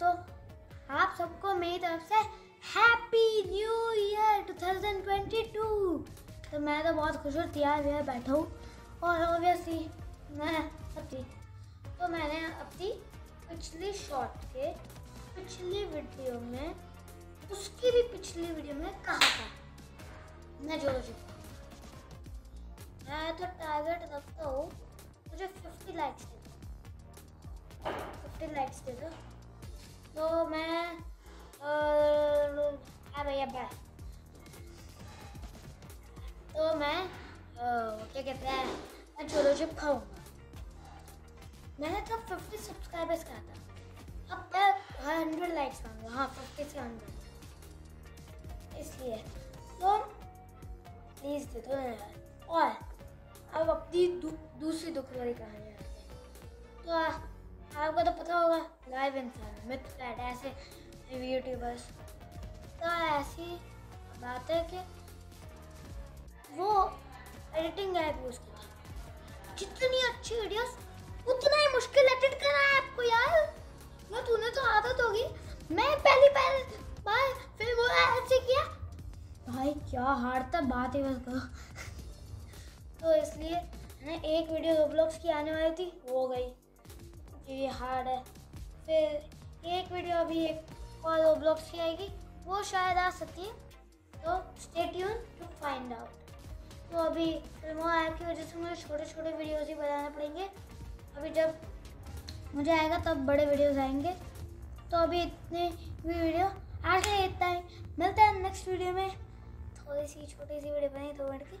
तो आप सबको मेरी तरफ़ से हैप्पी न्यू ईयर 2022 तो मैं तो बहुत खुश हूँ, तैयार व्यार बैठा हूँ। और ऑब्वियसली मैं अपनी तो मैंने अपनी पिछली शॉर्ट के पिछली वीडियो में उसकी भी पिछली वीडियो में कहा था। मैं जो मैं तो टारगेट रखता हूँ। मुझे 50 लाइक्स दे दो 50 लाइक्स दे दो तो मैं हाँ भैया बाय तो मैं क्या कहते हैं मैं चोलो चिप खाऊँगा मैंने तो 50 सब्सक्राइबर्स कहा था अब मैं हंड्रेड लाइक्स खाऊँगा हाँ 50 से हंड्रेड इसलिए तो प्लीज़ दे दो और अपनी दू, दूसरी दुख भरी कहानी तो आ, आपको तो पता होगा लाइव इंसान मिथ फ्लैट ऐसे यूट्यूबर्स तो ऐसी बात है कि वो एडिटिंग ऐप यूज़ करते जितनी अच्छी वीडियोस उतना ही मुश्किल एडिट करना है आपको यार। मैं तूने तो आदत होगी। मैं पहली पहले बार फिर वो ऐसे किया। भाई क्या हार्ड था बात ही बस। तो इसलिए एक वीडियो रोब्लॉक्स की आने वाली थी, वो गई। ये हार्ड है। फिर एक वीडियो अभी एक और रोब्लॉक्स की आएगी, वो शायद आ सकती है। तो stay tuned to find out तो अभी फ़िल्मों ऐप की वजह से मुझे छोटे छोटे वीडियोज़ ही बनाने पड़ेंगे। अभी जब मुझे आएगा, तब बड़े वीडियोज़ आएँगे। तो अभी इतने भी वीडियो आज इतना ही। मिलते हैं नेक्स्ट वीडियो में। थोड़ी सी छोटी सी वीडियो बनी दो मिनट की।